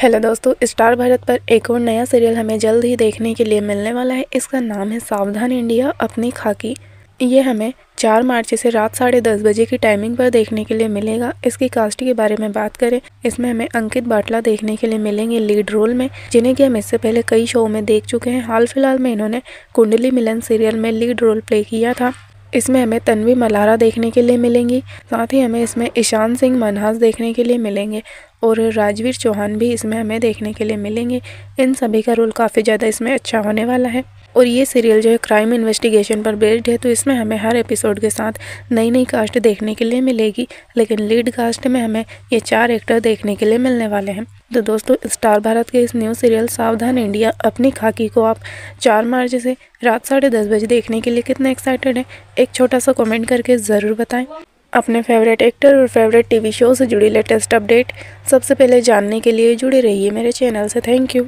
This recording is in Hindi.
हेलो दोस्तों, स्टार भारत पर एक और नया सीरियल हमें जल्द ही देखने के लिए मिलने वाला है। इसका नाम है सावधान इंडिया, अपनी खाकी। ये हमें चार मार्च से रात साढ़े दस बजे की टाइमिंग पर देखने के लिए मिलेगा। इसकी कास्ट के बारे में बात करें। इसमें हमें अंकित बाटला देखने के लिए मिलेंगे लीड रोल में, जिन्हें कि हम इससे पहले कई शो में देख चुके हैं। हाल फ़िलहाल में इन्होंने कुंडली मिलन सीरियल में लीड रोल प्ले किया था। इसमें हमें तन्वी मलारा देखने के लिए मिलेंगी। साथ ही हमें इसमें ईशान सिंह मनहास देखने के लिए मिलेंगे। और राजवीर चौहान भी इसमें हमें देखने के लिए मिलेंगे। इन सभी का रोल काफ़ी ज़्यादा इसमें अच्छा होने वाला है। और ये सीरियल जो है, क्राइम इन्वेस्टिगेशन पर बेस्ड है तो इसमें हमें हर एपिसोड के साथ नई नई कास्ट देखने के लिए मिलेगी। लेकिन लीड कास्ट में हमें ये चार एक्टर देखने के लिए मिलने वाले हैं। तो दोस्तों, स्टार भारत के इस न्यू सीरियल सावधान इंडिया, अपनी खाकी को आप चार मार्च से रात साढ़े दस बजे देखने के लिए कितना एक्साइटेड है? एक छोटा सा कमेंट करके ज़रूर बताएँ। अपने फेवरेट एक्टर और फेवरेट टीवी शो से जुड़ी लेटेस्ट अपडेट सबसे पहले जानने के लिए जुड़े रहिए मेरे चैनल से। Thank you